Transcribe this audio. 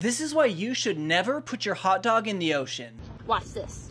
This is why you should never put your hot dog in the ocean. Watch this.